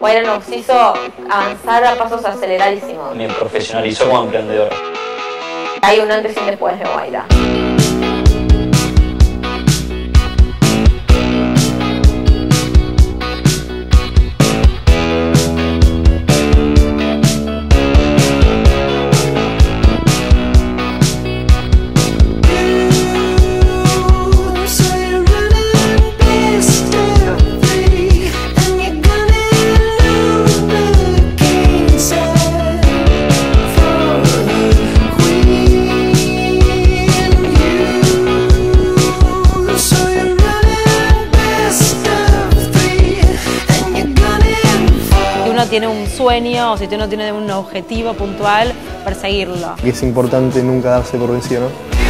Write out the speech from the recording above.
Guaira nos hizo avanzar a pasos aceleradísimos. Me profesionalizó como emprendedor. Hay un antes y un después de Guaira. Uno tiene un sueño o si uno tiene un objetivo puntual, perseguirlo. Y es importante nunca darse por vencido, ¿no?